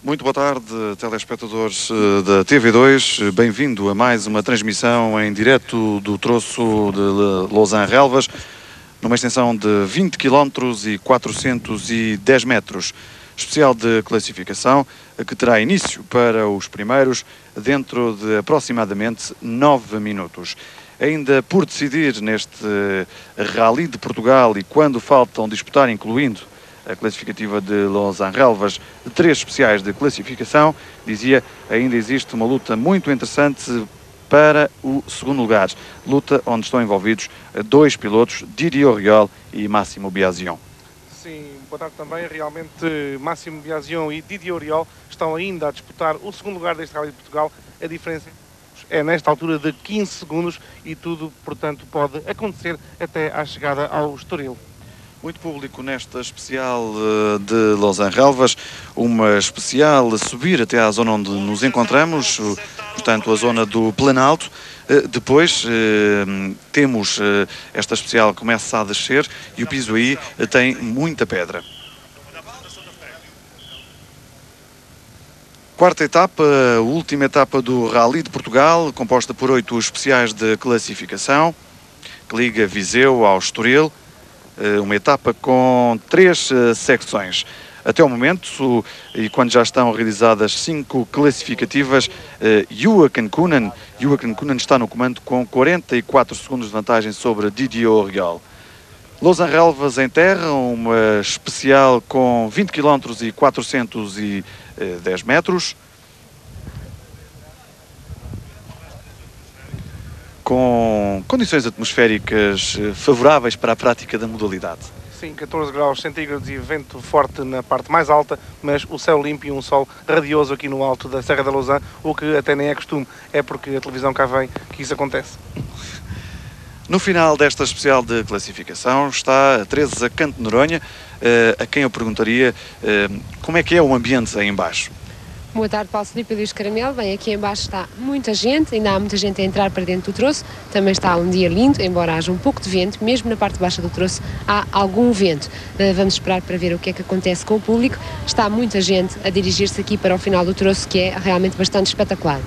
Muito boa tarde, telespectadores eh, da TV2. Bem-vindo a mais uma transmissão em direto do troço de Lausanne-Relvas, numa extensão de 20 km e 410 metros. Especial de classificação que terá início para os primeiros dentro de aproximadamente 9 minutos. Ainda por decidir neste Rally de Portugal e quando faltam disputar, incluindo a classificativa de Lausanne Relvas, três especiais de classificação. Dizia, ainda existe uma luta muito interessante para o segundo lugar. Luta onde estão envolvidos dois pilotos, Didier Oriol e Máximo Biasion. Sim, boa tarde também. Realmente, Máximo Biasion e Didier Oriol estão ainda a disputar o segundo lugar deste Rally de Portugal. A diferença é nesta altura de 15 segundos e tudo, portanto, pode acontecer até à chegada ao Estoril. Muito público nesta especial eh, de Lausanne Relvas, uma especial a subir até à zona onde nos encontramos, portanto a zona do Planalto. Eh, depois eh, temos esta especial começa a descer e o piso aí tem muita pedra. Quarta etapa, última etapa do Rally de Portugal, composta por oito especiais de classificação, que liga Viseu ao Estoril. Eh, uma etapa com três eh, secções. Até o momento, e quando já estão realizadas cinco classificativas, eh, Joachim Kuhnen, Joachim Kuhnen está no comando com 44 segundos de vantagem sobre Didier Oriol. Lausanne Relvas em terra, uma especial com 20 km e 410 metros. Com condições atmosféricas eh, favoráveis para a prática da modalidade. Sim, 14 graus centígrados e vento forte na parte mais alta, mas o céu limpo e um sol radioso aqui no alto da Serra da Lausanne, o que até nem é costume, é porque a televisão cá vem que isso acontece. No final desta especial de classificação está a Teresa Canto Noronha, eh, a quem eu perguntaria eh, como é que é o ambiente aí embaixo. Boa tarde, Paulo Felipe Luís Caramelo. Bem, aqui embaixo está muita gente, ainda há muita gente a entrar para dentro do troço. Também está um dia lindo, embora haja um pouco de vento, mesmo na parte baixa do troço há algum vento. Eh, vamos esperar para ver o que é que acontece com o público. Está muita gente a dirigir-se aqui para o final do troço, que é realmente bastante espetacular.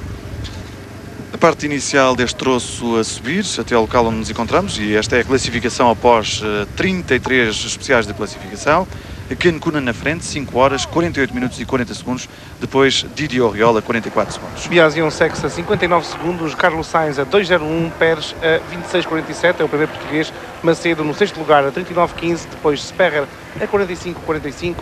A parte inicial deste troço a subir até ao local onde nos encontramos, e esta é a classificação após 33 eh, especiais de classificação. Ken Kunan na frente, 5 horas, 48 minutos e 40 segundos. Depois Didier Oriola, 44 segundos. Biasion Sex a 59 segundos, Carlos Sainz a 2.01, Pérez a 26.47, é o primeiro português. Macedo no sexto lugar a 39.15, depois Sperrer a 45.45,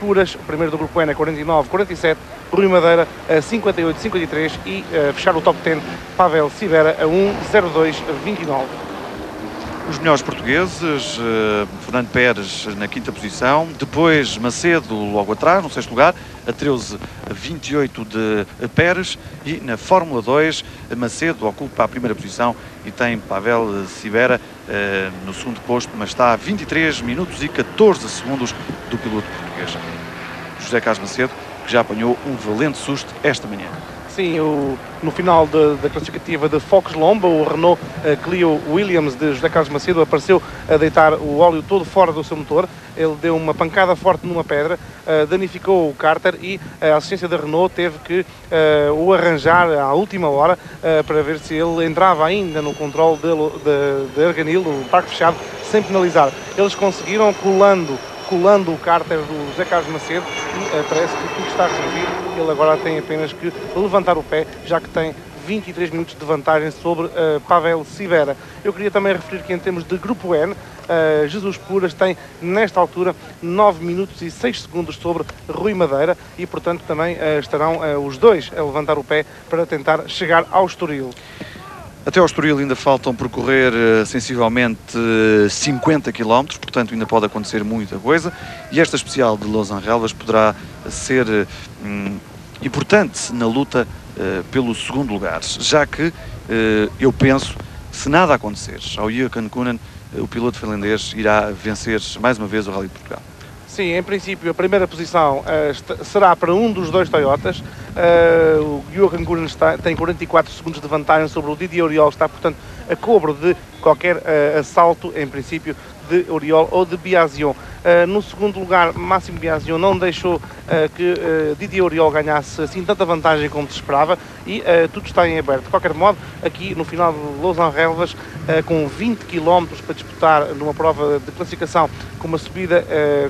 Puras, o primeiro do grupo N a 49.47, Rui Madeira a 58.53 e a fechar o top 10, Pavel Sibera a 1.02.29 os melhores portugueses, uh, Fernando Pérez na quinta posição, depois Macedo logo atrás, no sexto lugar, a 13 28 de Pérez e na Fórmula 2 Macedo ocupa a primeira posição e tem Pavel Sibera uh, no segundo posto, mas está a 23 minutos e 14 segundos do piloto português. José Carlos Macedo, que já apanhou um valente susto esta manhã. Sim, o, no final de, da classificativa de Fox Lomba, o Renault uh, Clio Williams de José Carlos Macedo apareceu a deitar o óleo todo fora do seu motor. Ele deu uma pancada forte numa pedra, uh, danificou o cárter e a assistência da Renault teve que o arranjar à última hora para ver se ele entrava ainda no controle de, de, de Arganil, parque fechado, sem penalizar. Eles conseguiram colando colando o cárter do José Carlos Macedo e parece que tudo está resolvido. Ele agora tem apenas que levantar o pé, já que tem 23 minutos de vantagem sobre uh, Pavel Sivera. Eu queria também referir que em termos de Grupo N, uh, Jesus Puras tem nesta altura 9 minutos e 6 segundos sobre Rui Madeira e portanto também uh, estarão os dois a levantar o pé para tentar chegar ao Estoril. Até ao Estoril ainda faltam percorrer uh, sensivelmente uh, 50 km, portanto ainda pode acontecer muita coisa. E esta especial de Los Angeles poderá ser uh, importante na luta eh, pelo segundo lugar, já que eh, eu penso, se nada acontecer ao Jochen Kuhnen, o piloto finlandês irá vencer mais uma vez o Rally de Portugal. Sim, em princípio a primeira posição uh, será para um dos dois Toyotas. Uh, o Johan Gurn tem 44 segundos de vantagem sobre o Didier Oriol, está portanto a cobro de qualquer uh, assalto, em princípio, de Oriol ou de Biasion. Uh, no segundo lugar, Máximo Biasio não deixou uh, que uh, Didier Oriol ganhasse assim tanta vantagem como se esperava e tudo está em aberto. De qualquer modo, aqui no final de Lausanne Relvas, com 20 km para disputar numa prova de classificação, com uma subida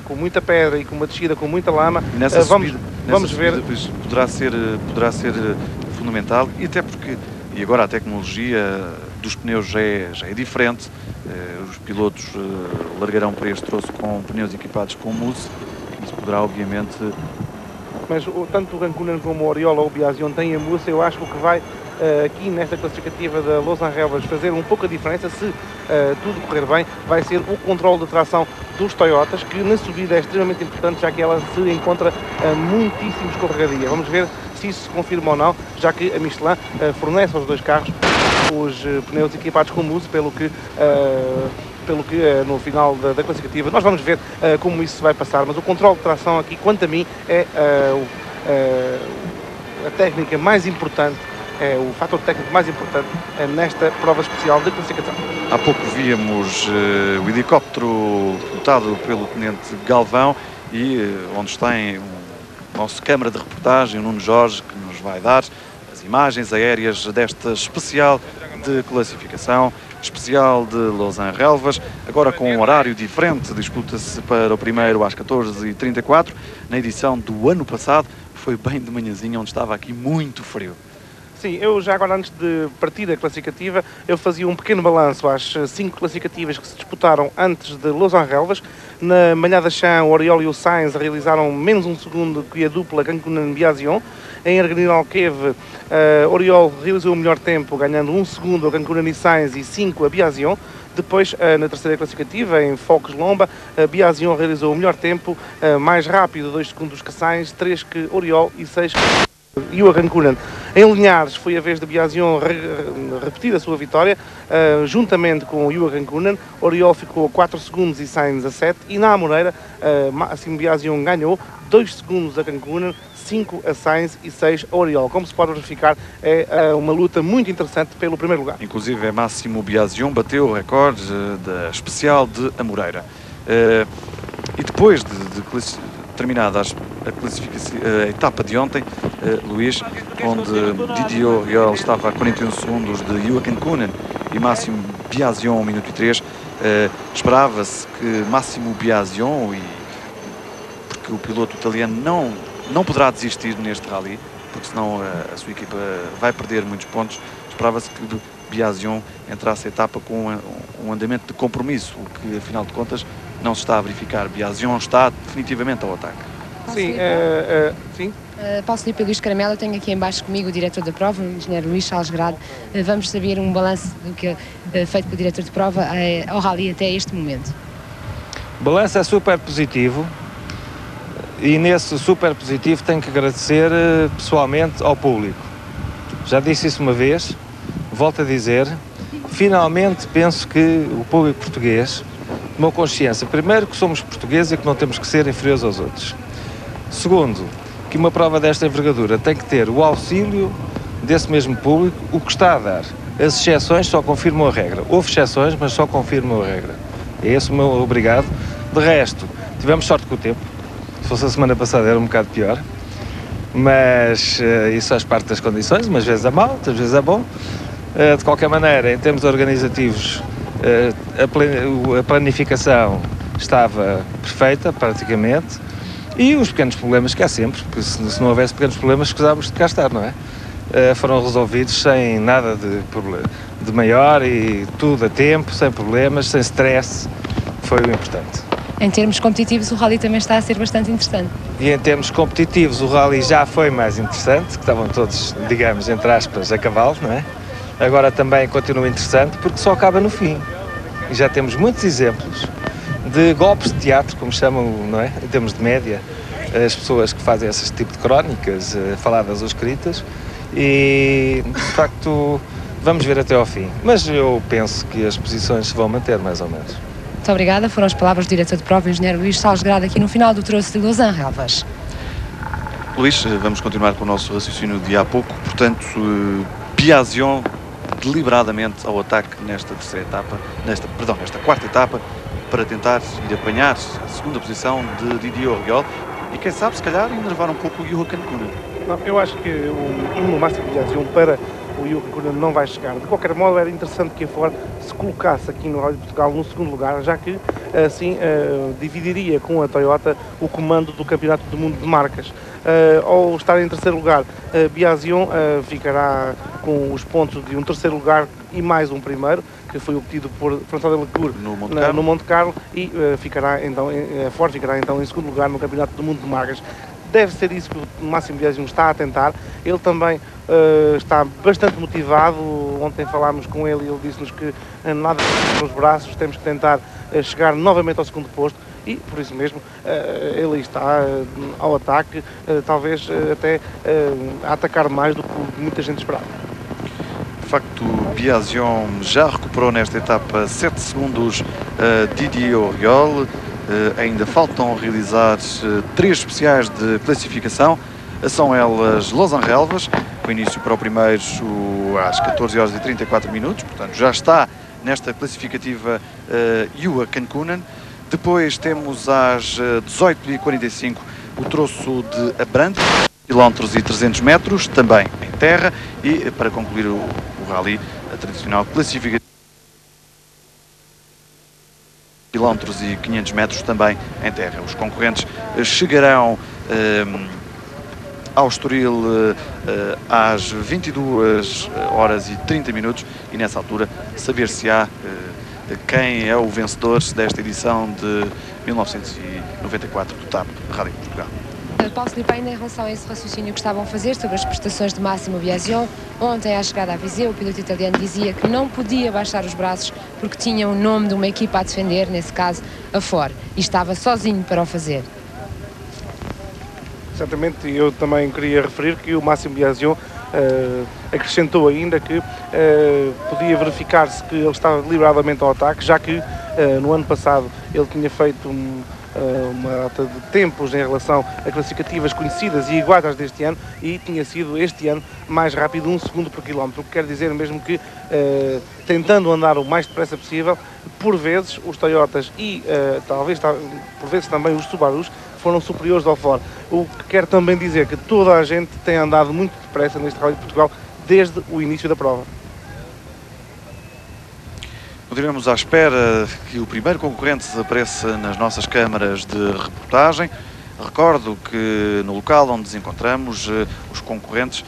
com muita pedra e com uma descida com muita lama, nessa vamos, subida, vamos ver. Poderá ser, poderá ser fundamental e até porque, e agora a tecnologia dos pneus já é, já é diferente, eh, os pilotos eh, largarão para este troço com pneus equipados com mousse, isso poderá obviamente... Mas tanto o Rancunen como o Oriola ou o Biasion têm a mousse, eu acho que o que vai uh, aqui nesta classificativa da Los Angeles fazer um pouco a diferença, se tudo correr bem, vai ser o controle de tração dos Toyotas, que na subida é extremamente importante, já que ela se encontra a muitíssimo escorregadia. Vamos ver se isso se confirma ou não, já que a Michelin uh, fornece aos dois carros os uh, pneus equipados com mousse, pelo que uh, pelo que no final da, da, classificativa nós vamos ver como isso vai passar, mas o controle de tração aqui, quanto a mim, é a técnica mais importante é o fator técnico mais importante nesta prova especial de classificação. Há pouco víamos uh, o helicóptero pilotado pelo Tenente Galvão e uh, onde está em nosso câmara de reportagem, o Nuno Jorge, que nos vai dar as imagens aéreas desta especial de classificação, especial de Lausanne Relvas, agora com um horário diferente, disputa-se para o primeiro às 14h34, na edição do ano passado, foi bem de manhãzinha, onde estava aqui muito frio. Sim, eu já agora antes de partir a classificativa, eu fazia um pequeno balanço às cinco classificativas que se disputaram antes de Lausanne Relvas. Na Malhada Chã, o Oriol e o Sainz realizaram menos um segundo que a dupla Cancunan-Biasion. Em Arganil Alqueve, uh, Oriol realizou o melhor tempo, ganhando um segundo a Cancunan e Sainz e cinco a Biasion. Depois, uh, na terceira classificativa, em Focus Lomba, a uh, Biasion realizou o melhor tempo, mais rápido, dois segundos que Sainz, três que Oriol e seis que Johan Kunan. Em Linhares foi a vez de Biasion re repetir a sua vitória, uh, juntamente com o Johan Kunan. Oriol ficou a 4 segundos e Sainz a 7. E na Amoreira, uh, assim Biasion ganhou 2 segundos a Cancunan, 5 a Sainz e 6 a Oriol. Como se pode verificar, é uh, uma luta muito interessante pelo primeiro lugar. Inclusive, é Máximo Biasion bateu o recorde da especial de Amoreira. Uh, e depois de, de terminada a, a, etapa de ontem, uh, Luís, onde Didier Oriol estava a 41 segundos de Joachim Kuhnen e Máximo Biasion 1 minuto e 3, uh, esperava-se que Máximo Biasion, e, porque o piloto italiano não, não poderá desistir neste rally, porque senão a, eh, a sua equipa vai perder muitos pontos, esperava-se que Biasion entrasse a etapa com um, andamento de compromisso, o que afinal de contas não se está a verificar. Biasion está definitivamente ao ataque. Sim, uh, uh, sim. Uh, Paulo Filipe Luís Caramelo, eu tenho aqui embaixo comigo o diretor da prova, o engenheiro Luís Salles Grado. Uh, vamos saber um balanço do que uh, feito pelo diretor de prova ao rally até este momento. O balanço é super positivo e nesse super positivo tenho que agradecer pessoalmente ao público. Já disse isso uma vez, volto a dizer, finalmente penso que o público português tomou consciência, primeiro, que somos portugueses e que não temos que ser inferiores aos outros. Segundo, que uma prova desta envergadura tem que ter o auxílio desse mesmo público, o que está a dar. As exceções só confirmam a regra. Houve exceções, mas só confirmam a regra. É esse o meu obrigado. De resto, tivemos sorte com o tempo. Se fosse a semana passada era um bocado pior. Mas uh, isso faz parte das condições. Umas vezes é mau, outras vezes é bom. Uh, de qualquer maneira, em termos organizativos, eh, a planificação estava perfeita, praticamente, e os pequenos problemas que há sempre, porque se não houvesse pequenos problemas, escusávamos de cá estar, não é? Eh, foram resolvidos sem nada de, de maior e tudo a tempo, sem problemas, sem stress, foi o importante. Em termos competitivos, o rally também está a ser bastante interessante. E em termos competitivos, o rally já foi mais interessante, que estavam todos, digamos, entre aspas, a cavalo, não é? Agora também continua interessante porque só acaba no fim. E já temos muitos exemplos de golpes de teatro, como chamam, não é? Em termos de média, as pessoas que fazem esse tipo de crónicas, eh, faladas ou escritas, e de facto vamos ver até ao fim. Mas eu penso que as posições se vão manter, mais ou menos. Muito obrigada. Foram as palavras do diretor de prova, o engenheiro Luís Salesgrado, aqui no final do troço de Lausanne Relvas. Luís, eh, vamos continuar com o nosso raciocínio de há pouco. Portanto, eh, Piazion deliberadamente ao ataque nesta terceira etapa, nesta, perdão, nesta quarta etapa, para tentar ir apanhar a segunda posição de Didier Oriol e quem sabe, se calhar, enervar um pouco o Johan. Não, eu acho que o, o máximo de avião para o Johan Kunen não vai chegar. De qualquer modo, era interessante que a Ford se colocasse aqui no de Portugal no segundo lugar, já que assim uh, dividiria com a Toyota o comando do Campeonato do Mundo de Marcas. Uh, ao estar em terceiro lugar, uh, Biasion uh, ficará com os pontos de um terceiro lugar e mais um primeiro, que foi obtido por François Delacour No Monte na- Carlo. no Monte Carlo e ficará então, em- a Ford ficará então em segundo lugar no Campeonato do Mundo de Marcas. Deve ser isso que o Máximo Biasion está a tentar. Ele também uh, está bastante motivado. Ontem falámos com ele e ele disse-nos que nada nos braços, temos que tentar uh, chegar novamente ao segundo posto e por isso mesmo uh, ele está uh, ao ataque, uh, talvez até a atacar mais do que muita gente esperava. De facto, Biasion já recuperou nesta etapa 7 segundos a Didier Oriol. Eh, ainda faltam realizar eh, três especiais de classificação. São elas Lausanne Relvas, com início para o primeiro às 14 horas e 34 minutos, portanto já está nesta classificativa uh, Jua Cancunen. Depois temos às eh, 18h45 o troço de Abrante, quilómetros e 300 metros, também em terra, e eh, para concluir o, o rally, a tradicional classificativa quilómetros e 500 metros também em terra. Os concorrentes eh, chegarão ehm, ao Estoril eh, eh, às 22 horas e 30 minutos e nessa altura saber-se-á eh, quem é o vencedor desta edição de 1994 do TAP de Portugal. Paulo Filipe, ainda em relação a esse raciocínio que estavam a fazer sobre as prestações de Máximo Biasion, ontem à chegada a Viseu, o piloto italiano dizia que não podia baixar os braços porque tinha o nome de uma equipa a defender, nesse caso a Ford, e estava sozinho para o fazer. Certamente, eu também queria referir que o Máximo Biasion acrescentou ainda que eh, podia verificar-se que ele estava deliberadamente ao ataque, já que eh, no ano passado ele tinha feito um, eh, uma data de tempos em relação a classificativas conhecidas e iguais às deste ano e tinha sido este ano mais rápido, um segundo por quilómetro, o que quer dizer mesmo que eh, tentando andar o mais depressa possível, por vezes os Toyotas e eh, talvez ta- por vezes também os Subarus foram superiores ao Ford. O que quer também dizer que toda a gente tem andado muito depressa neste Rally de Portugal desde o início da prova. Continuamos à espera que o primeiro concorrente apareça nas nossas câmaras de reportagem. Recordo que no local onde nos encontramos, eh, os concorrentes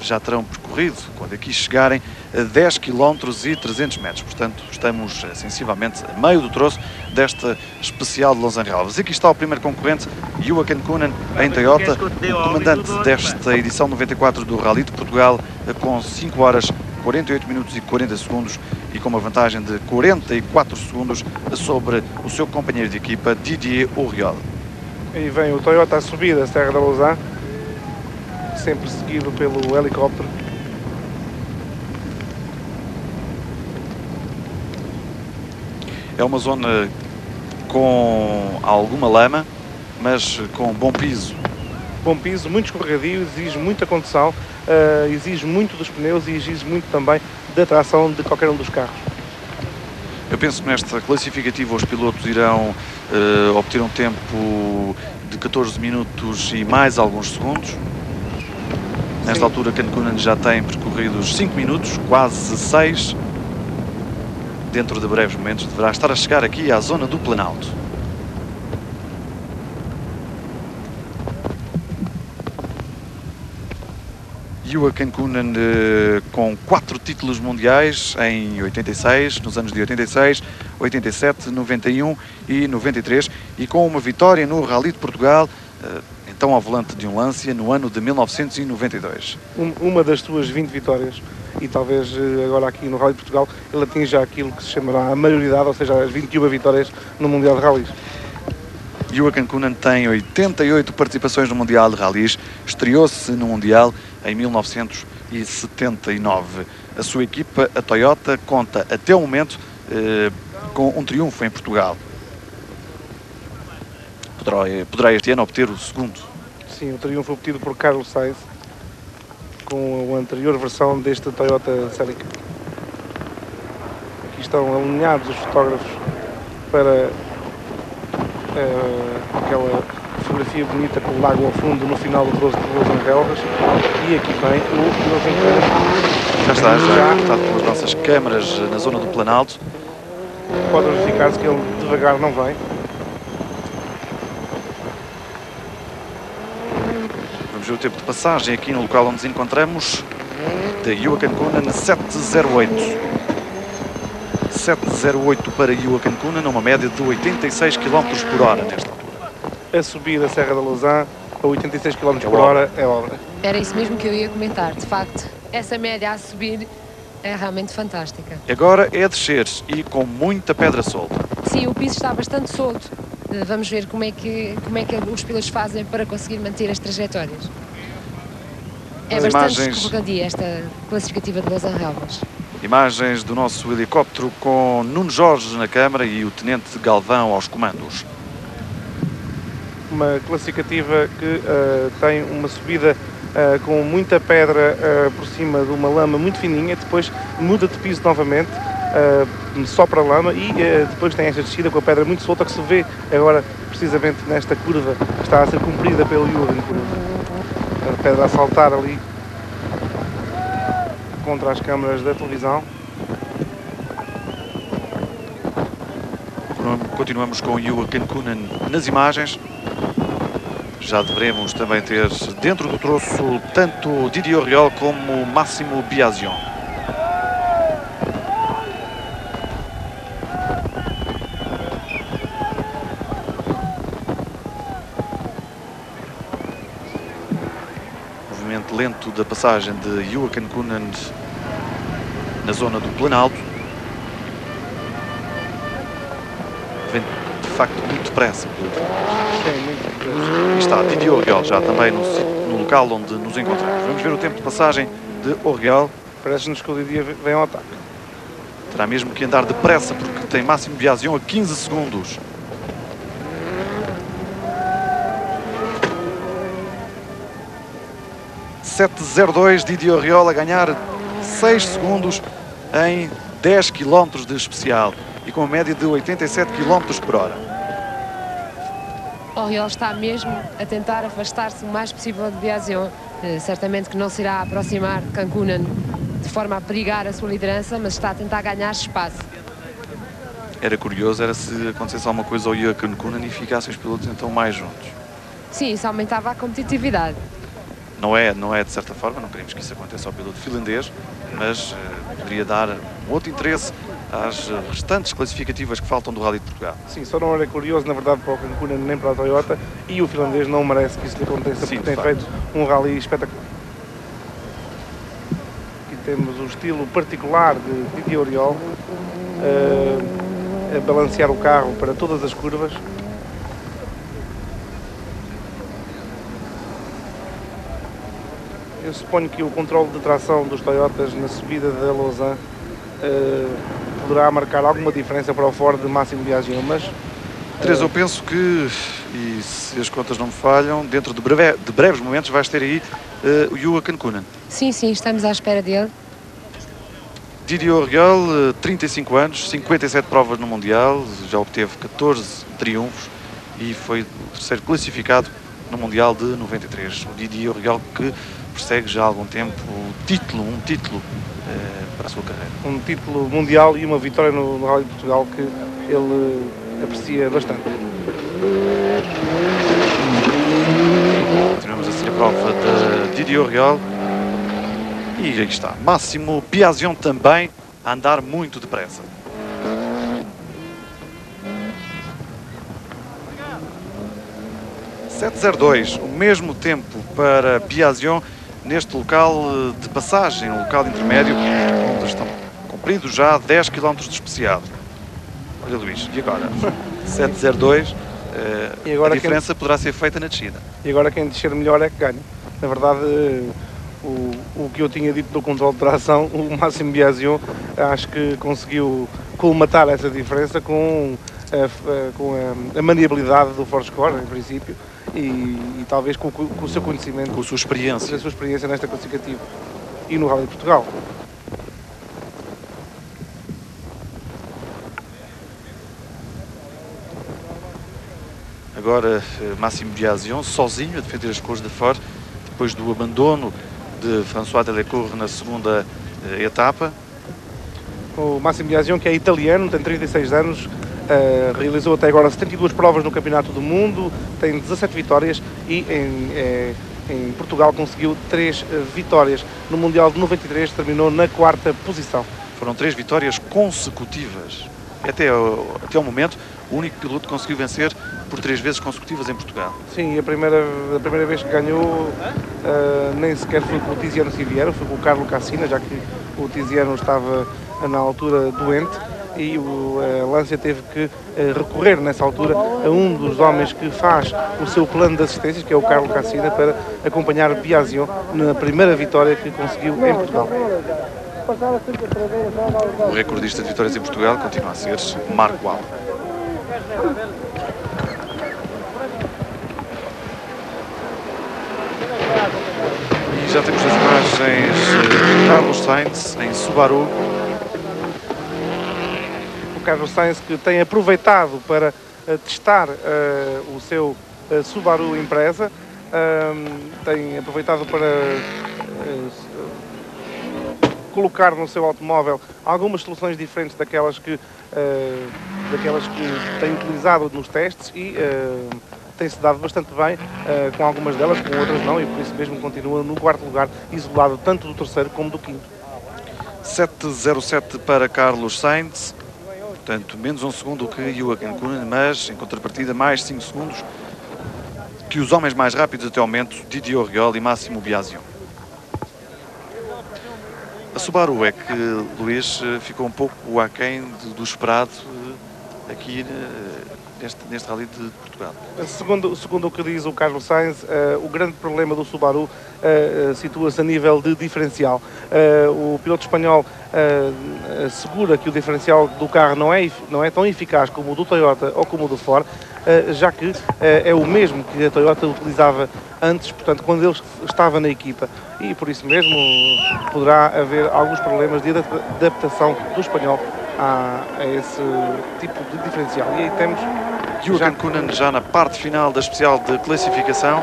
já terão percorrido, quando aqui chegarem, eh, 10 km e 300 metros. Portanto, estamos eh, sensivelmente a meio do troço desta especial de Lausanne Relvas. Aqui está o primeiro concorrente, Joachim Kunen, em Toyota, o comandante desta edição 94 do Rally de Portugal, eh, com 5 horas 48 minutos e 40 segundos e com uma vantagem de 44 segundos sobre o seu companheiro de equipa Didier Oriol. Aí vem o Toyota a subir da Serra da Lausanne, sempre seguido pelo helicóptero. É uma zona com alguma lama, mas com bom piso. Bom piso, muito escorregadio, exige muita condução, eh, exige muito dos pneus e exige muito também da tração de qualquer um dos carros. Eu penso que nesta classificativa os pilotos irão eh, obter um tempo de 14 minutos e mais alguns segundos. Nesta altura, Cancunan já tem percorrido os 5 minutos, quase 6. Dentro de breves momentos deverá estar a chegar aqui à zona do Planalto. Joachim Kunen eh, com quatro títulos mundiais em 86, nos anos de 86, 87, 91 e 93 e com uma vitória no Rally de Portugal, eh, então ao volante de um Lancia, no ano de 1992. Um- uma das suas 20 vitórias e talvez eh, agora aqui no Rally de Portugal ele atinja aquilo que se chamará a maioridade, ou seja, as 21 vitórias no Mundial de Rallys. Joachim Kunen tem 88 participações no Mundial de Rallys, estreou-se no Mundial em 1979. A sua equipa, a Toyota, conta até o momento eh, com um triunfo em Portugal. Poderá, poderá este ano obter o segundo. Sim, o triunfo obtido por Carlos Sainz com a anterior versão deste Toyota Celica. Aqui estão alinhados os fotógrafos para uh, aquela fotografia bonita com o lago ao fundo no final do troço de Los Angeles. E aqui vem o. Já está, já, está com as nossas câmaras na zona do Planalto. Pode verificar-se que ele devagar não vem. Vamos ver o tempo de passagem aqui no local onde nos encontramos. Da Joaquim Kunan 708. 708 para Joaquim Kunan, numa média de 86 km por hora nesta altura. A subir a Serra da Lausanne a 86 km é por hora é obra. Era isso mesmo que eu ia comentar. De facto, essa média a subir é realmente fantástica. Agora é descer e com muita pedra solta. Sim, o piso está bastante solto. Eh, vamos ver como é que, como é que os pilotos fazem para conseguir manter as trajetórias. É As bastante imagens- escorregadia esta classificativa de Los Angeles. Imagens do nosso helicóptero com Nuno Jorge na câmara e o Tenente Galvão aos comandos. Uma classificativa que eh, tem uma subida eh, com muita pedra eh, por cima de uma lama muito fininha, depois muda de piso novamente, só para lama e eh, depois tem esta descida com a pedra muito solta que se vê agora precisamente nesta curva que está a ser cumprida pelo Jürgen. A pedra a saltar ali contra as câmaras da televisão. Continuamos com Joaquim Kunan nas imagens. Já deveremos também ter dentro do troço tanto Didier Oriol como Máximo Biasion. Lento da passagem de Joaquim Kunan na zona do Planalto. Vem de facto muito depressa. E está Didier Oriol já também no, no local onde nos encontramos. Vamos ver o tempo de passagem de Oriol. Parece-nos que o Didier vem ao ataque. Terá mesmo que andar depressa porque tem máximo Biasion a 15 segundos. ...7.02 Didier Oriol a ganhar 6 segundos em 10 km de especial e com uma média de 87 km por hora. O Oriol está mesmo a tentar afastar-se o mais possível de Biasion. Eh, certamente que não se irá aproximar de Cancunan de forma a perigar a sua liderança, mas está a tentar ganhar espaço. Era curioso era se acontecesse alguma coisa ao Joachim Kunan e ficassem os pilotos então mais juntos. Sim, isso aumentava a competitividade. Não é, não é de certa forma, não queremos que isso aconteça ao piloto finlandês, mas eh, poderia dar um outro interesse às eh, restantes classificativas que faltam do Rally de Portugal. Sim, só não era curioso, na verdade, para o Cancún nem para a Toyota e o finlandês não merece que isso lhe aconteça Sim, porque tem facto. feito um rally espetacular. Aqui temos o estilo particular de Didier Oriol eh, a balancear o carro para todas as curvas. Eu suponho que o controle de tração dos Toyotas na subida da Lausanne eh, poderá marcar alguma diferença para o Ford de Máximo Biagio, mas Teresa, eu penso que, e se as contas não me falham, dentro de, breve- de breves momentos vais ter aí eh, o Joachim Kunan. Sim, sim, estamos à espera dele. Didier Oriol, eh, 35 anos, 57 provas no Mundial, já obteve 14 triunfos e foi o terceiro classificado no Mundial de 93. O Didier Oriol que persegue já há algum tempo o título, um título eh, para a sua carreira. um título mundial e uma vitória no, no Rally de Portugal que ele aprecia bastante. Continuamos assim a prova de Didier Oriol. E aí está, Máximo Piazion também a andar muito depressa. ...702, o mesmo tempo para Piazion neste local eh, de passagem, um local intermédio, onde estão cumpridos já 10 km de especial. Olha Luís, e agora? 702, eh, E agora a quem- diferença poderá ser feita na descida. E agora quem descer melhor é que ganha. Na verdade, eh, o, o que eu tinha dito do controle de tração, o Máximo Biasio, acho que conseguiu colmatar essa diferença com, a, com a, a maniabilidade do Force Core, em princípio, e, e talvez com, com o seu conhecimento, Com a sua com experiência. a sua experiência nesta classificativa e no Rally de Portugal. Agora eh, Máximo Biazion, sozinho, a defender as cores de fora, depois do abandono de François Delecourt na segunda eh, etapa. O Máximo Biazion, que é italiano, tem 36 anos, uh, realizou até agora 72 provas no Campeonato do Mundo, tem 17 vitórias e em, eh, em Portugal conseguiu 3 vitórias. No Mundial de 93 terminou na quarta posição. Foram três vitórias consecutivas. Até, até o momento, o único piloto que conseguiu vencer por três vezes consecutivas em Portugal. Sim, a primeira, a primeira vez que ganhou uh, nem sequer foi com o Tiziano Siviero, foi com o Carlo Cassina, já que o Tiziano estava na altura doente e o uh, Lancia teve que uh, recorrer nessa altura a um dos homens que faz o seu plano de assistências, que é o Carlo Cassina, para acompanhar Biasion na primeira vitória que conseguiu em Portugal. O recordista de vitórias em Portugal continua a ser Marco Alba. E já temos as imagens de Carlos Sainz em Subaru. Carlos Sainz que tem aproveitado para uh, testar uh, o seu uh, Subaru Impreza, tem aproveitado para colocar no seu automóvel algumas soluções diferentes daquelas que, uh, daquelas que tem utilizado nos testes e uh, tem-se dado bastante bem uh, com algumas delas, com outras não, e por isso mesmo continua no quarto lugar, isolado tanto do terceiro como do quinto. 7.07 para Carlos Sainz, portanto menos um segundo que Joachim Kuhn, mas em contrapartida mais 5 segundos que os homens mais rápidos até ao momento, Didier Oriol e Máximo Biasio. A Subaru é que, Luís, ficou um pouco aquém do esperado eh, aqui eh, neste, neste Rally de Portugal. Segundo, segundo o que diz o Carlos Sainz, uh, o grande problema do Subaru uh, situa-se a nível de diferencial. Uh, o piloto espanhol assegura que o diferencial do carro não é, não é tão eficaz como o do Toyota ou como o do Ford, já que é o mesmo que a Toyota utilizava antes, portanto, quando ele estava na equipa. E por isso mesmo poderá haver alguns problemas de adaptação do espanhol a, a esse tipo de diferencial. E aí temos Jürgen Kuhnen já na parte final da especial de classificação.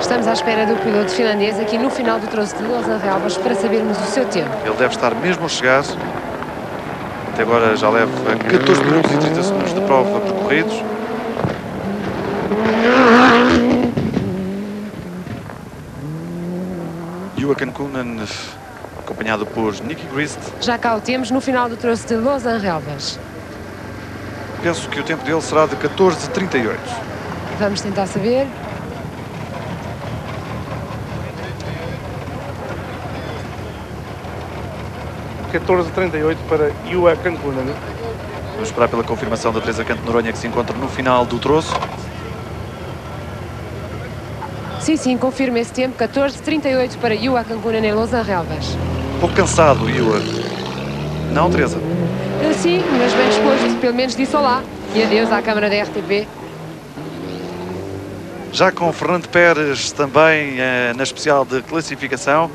Estamos à espera do piloto finlandês aqui no final do troço de Los Angeles para sabermos o seu tempo. Ele deve estar mesmo a chegar. Até agora já leva 14 minutos e 30 segundos de prova percorridos. Joachim Kuhnen acompanhado por Nicky Grist. Já cá o temos no final do troço de Los Angeles. Penso que o tempo dele será de 14,38. Vamos tentar saber. (14:38 para Iua Cancuna. Vamos esperar pela confirmação da Teresa Canto Noronha que se encontra no final do troço. Sim, sim, confirma esse tempo, 14:38 para Iua Cancuna em Los Angeles. Um pouco cansado, Iua. Não, Teresa? Sim, mas bem disposto, pelo menos disse olá. E adeus à câmara da RTP. Já com Fernando Pérez também eh, na especial de classificação,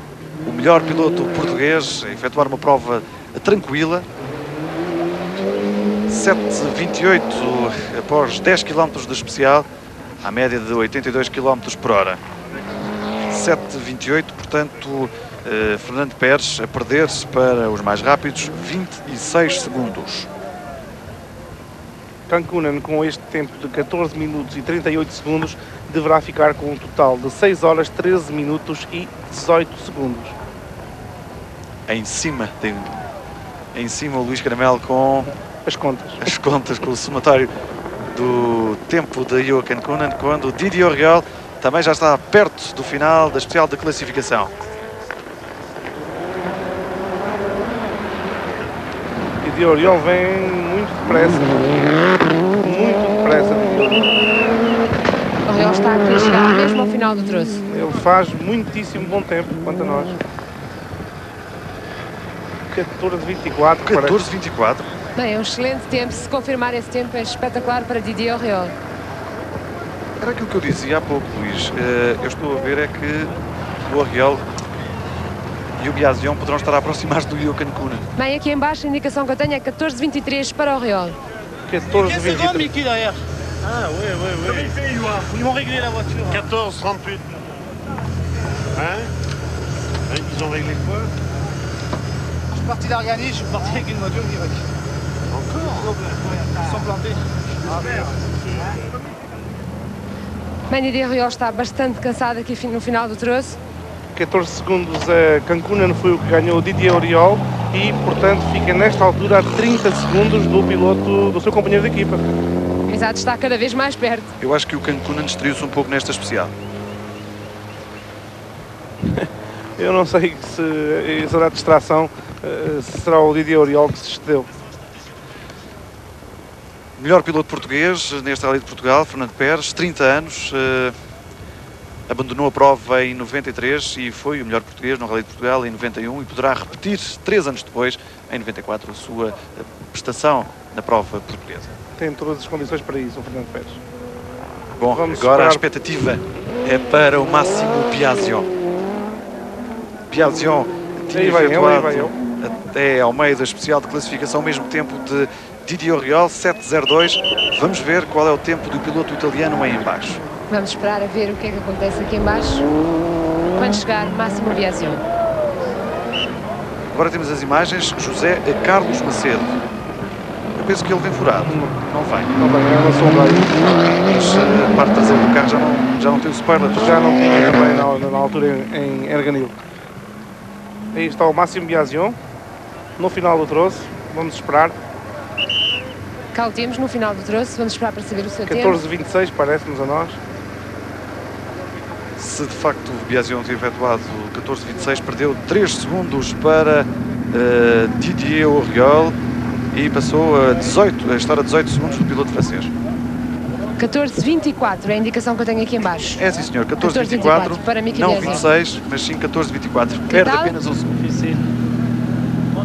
o melhor piloto português a efetuar uma prova tranquila. 7.28 após 10 km de especial, à média de 82 km por hora. 7.28, portanto, eh, Fernando Pérez a perder-se para os mais rápidos 26 segundos. Cancunen, com este tempo de 14 minutos e 38 segundos, deverá ficar com um total de 6 horas, 13 minutos e 18 segundos. Em cima, tem, em cima o Luís Caramelo com as contas. As contas, com o somatório do tempo de Joachim Kuhnen, quando o Oriol também já está perto do final da especial de classificação. Didier Oriol vem muito depressa muito depressa. O Real está aqui a chegar mesmo ao final do troço. Ele faz muitíssimo bom tempo quanto a nós. 14-24. 14-24. Bem, é um excelente tempo. Se confirmar esse tempo é espetacular para Didier Real. Era aquilo que eu dizia há pouco, Luís. Eh, eu estou a ver é que o Oriol e o Biazion poderão estar a aproximar-se do Jochen Kuhn. Bem, aqui embaixo a indicação que eu tenho é 14-23 para o Real. 14 23. Ah oui, oui, oui. Ils m'ont réglé la voiture. 14, 38. Hein Ils ont réglé quoi Je suis parti d'Argani, je suis parti avec une voiture direct. Encore Ils sont plantés. Ah merde. Manny de Riol está bastante cansado aqui no final do troço. 14 segundos a Cancunan foi o que ganhou o Didier Oriol e, portanto, fica nesta altura a 30 segundos do piloto, do seu companheiro de equipa. Exato, está cada vez mais perto. Eu acho que o Cancunan distraiu-se um pouco nesta especial. Eu não sei se será distração, eh, se será o Didier Oriol que se excedeu. Melhor piloto português neste Rally de Portugal, Fernando Pérez, 30 anos, eh, abandonou a prova em 93 e foi o melhor português no Rally de Portugal em 91 e poderá repetir, três anos depois, em 94, a sua eh, prestação na prova portuguesa. Tem todas as condições para isso, o Fernando Pérez. Bom, Vamos agora a esperar. expectativa é para o Máximo Piazion. Piazion tinha Aí vai efetuado até ao meio da especial de classificação, ao mesmo tempo de Didier Oriol, 7.02. Vamos ver qual é o tempo do piloto italiano aí em baixo. Vamos esperar a ver o que é que acontece aqui em baixo. Quando chegar Máximo Biasion. Agora temos as imagens, José Carlos Macedo. Eu penso que ele vem furado. Não vem. Não vai, é uma sombra aí. Mas eh, a parte traseira do carro já não, já não tem o spoiler. Já não tinha também na, na altura em, em Erganil. Aí está o Máximo Biasion, no final do troço. Vamos esperar. Cá o temos no final do troço. Vamos esperar para saber o seu tempo. 14.26 parece-nos a nós. Se de facto o Biasion tinha efetuado 14.26, perdeu 3 segundos para eh, Didier Oriol e passou a 18, a estar a 18 segundos do piloto francês. 14.24 é a indicação que eu tenho aqui em baixo. É sim senhor, 14.24 14.24, para Miki não Biasion. 26, mas sim 14.24. Perde tal? apenas um segundo. Difícil.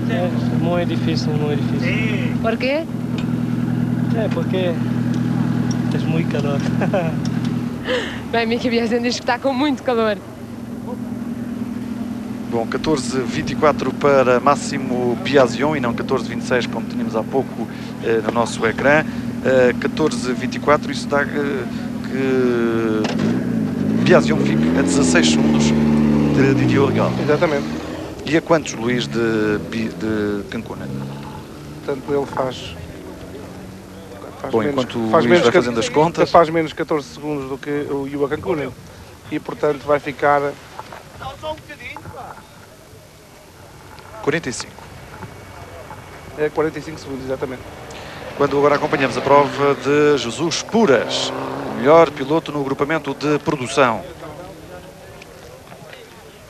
É muito difícil, muito difícil. Porquê? É porque é muito calor. Bem, Miki Biasion diz que está com muito calor. Bom, 14.24 para Máximo Biasion e não 14.26 como tínhamos há pouco eh, no nosso ecrã. Eh, 14.24, isso dá eh, que Biasion fica a 16 segundos de Didier Oriol. Exatamente. E a quantos, Luís, de, de Cancún? Portanto, ele faz. Faz Bom, enquanto o faz Luís vai fazendo as contas. Faz menos 14 segundos do que o Yuba Cancunen. E, portanto, vai ficar 45. a 45 segundos, exatamente. Quando agora acompanhamos a prova de Jesus Puras, o melhor piloto no agrupamento de produção.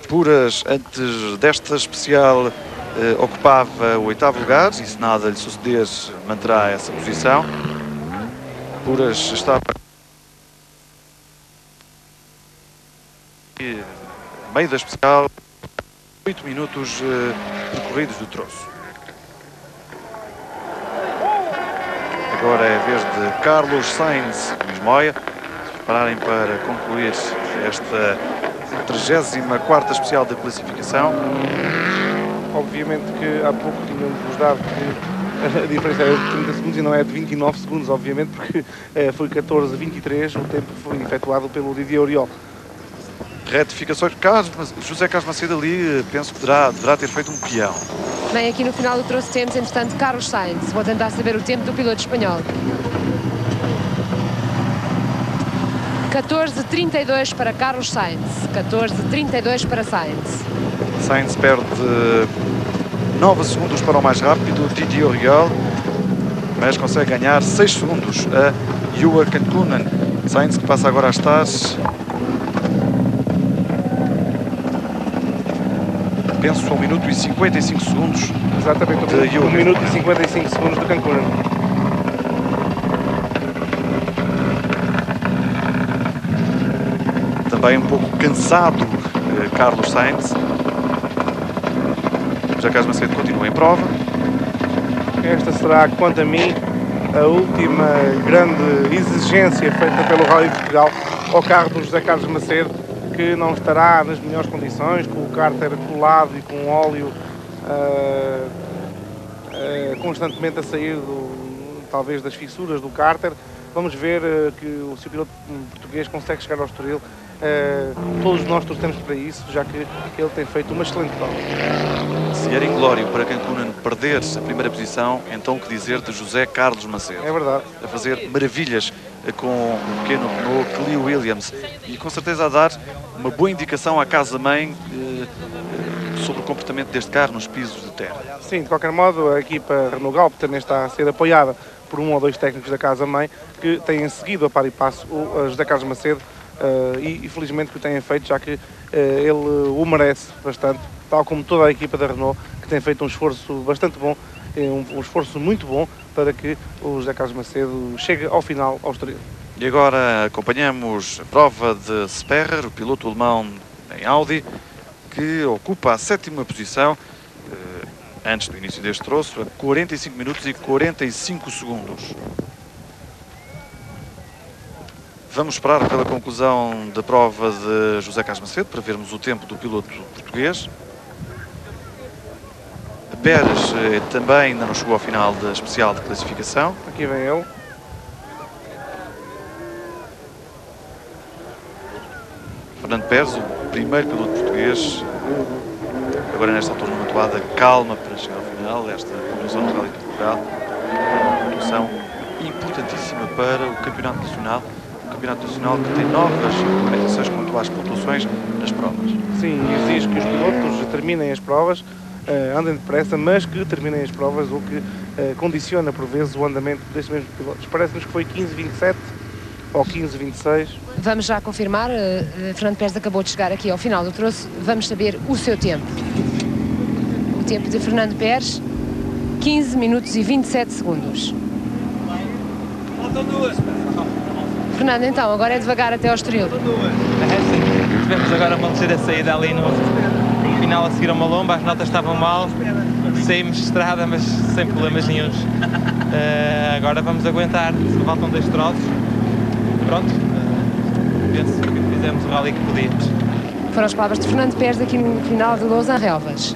Puras, antes desta especial, eh, ocupava o oitavo lugar e se nada lhe suceder, manterá essa posição. Puras está E, meio da especial, 8 minutos eh, percorridos do troço. Agora é a vez de Carlos Sainz Luís Moia se prepararem para concluir esta 34ª especial da classificação. Obviamente que há pouco tínhamos dado que a diferença era de 30 segundos e não é de 29 segundos, obviamente, porque eh, foi 14-23 o tempo que foi efetuado pelo Didier Oriol. Retificações. Carlos, José Carlos Macedo ali, eh, penso que deverá, deverá ter feito um peão. Bem, aqui no final do troço temos, entretanto, Carlos Sainz. Vou tentar saber o tempo do piloto espanhol. 14.32 para Carlos Sainz. 14.32 para Sainz. Sainz perde 9 segundos para o mais rápido, Didier Oriol, mas consegue ganhar 6 segundos a Juha Kankunen. Sainz que passa agora a estar penso a 1 minuto e 55 segundos. Exatamente, De 1 Yuba minuto e Cancunen. 55 segundos do Cancunen. Também um pouco cansado eh, Carlos Sainz. Já Carlos Macedo continua em prova. Esta será, quanto a mim, a última grande exigência feita pelo Rally de Portugal ao carro do José Carlos Macedo, que não estará nas melhores condições, com o cárter colado e com óleo ah, ah, constantemente a sair do- talvez das fissuras do cárter. Vamos ver uh, que o seu piloto português consegue chegar ao Estoril. Uh, todos nós torcemos para isso, já que ele tem feito uma excelente prova. Se era inglório para Cancún perder a primeira posição, então o que dizer de José Carlos Macedo? É verdade. A fazer maravilhas com o pequeno Renault Clio Williams e com certeza a dar uma boa indicação à casa-mãe eh, sobre o comportamento deste carro nos pisos de terra. Sim, de qualquer modo, a equipa Renault Galp também está a ser apoiada por um ou dois técnicos da casa-mãe que têm seguido a par e passo o José Carlos Macedo uh, e, e, felizmente que o têm feito, já que uh, ele o merece bastante, tal como toda a equipa da Renault, que tem feito um esforço bastante bom, um, um esforço muito bom para que o José Carlos Macedo chegue ao final Estoril. E agora acompanhamos a prova de Sperrer, o piloto alemão em Audi, que ocupa a sétima posição eh, antes do início deste troço, a 45 minutos e 45 segundos. Vamos esperar pela conclusão da prova de José Carlos Macedo para vermos o tempo do piloto português. Pérez eh, também ainda não chegou ao final da especial de classificação. Aqui vem ele. Fernando Pérez, o primeiro piloto português, agora nesta altura numa toada calma para chegar ao final, esta conclusão do Rally de Portugal, uma pontuação importantíssima para o Campeonato Nacional, Campeonato Nacional que tem novas regulamentações quanto às pontuações nas provas. Sim, exige que os pilotos terminem as provas, uh, andem depressa, mas que terminem as provas, o que uh, condiciona por vezes o andamento destes mesmos pilotos. Parece-nos que foi 15-27 ou 15-26. Vamos já confirmar, uh, Fernando Pérez acabou de chegar aqui ao final do troço, vamos saber o seu tempo. O tempo de Fernando Pérez, 15 minutos e 27 segundos. Faltam duas. Fernando, então, agora é devagar até ao Estoril. É sim, tivemos agora uma ligeira saída ali no, no final a seguir a uma lomba, as notas estavam mal, saímos de estrada, mas sem problemas nenhums. Uh, agora vamos aguentar, faltam dois troços pronto, penso que fizemos o rally que podíamos. Foram as palavras de Fernando Pérez aqui no final de Lausanne Relvas.